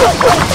Oh.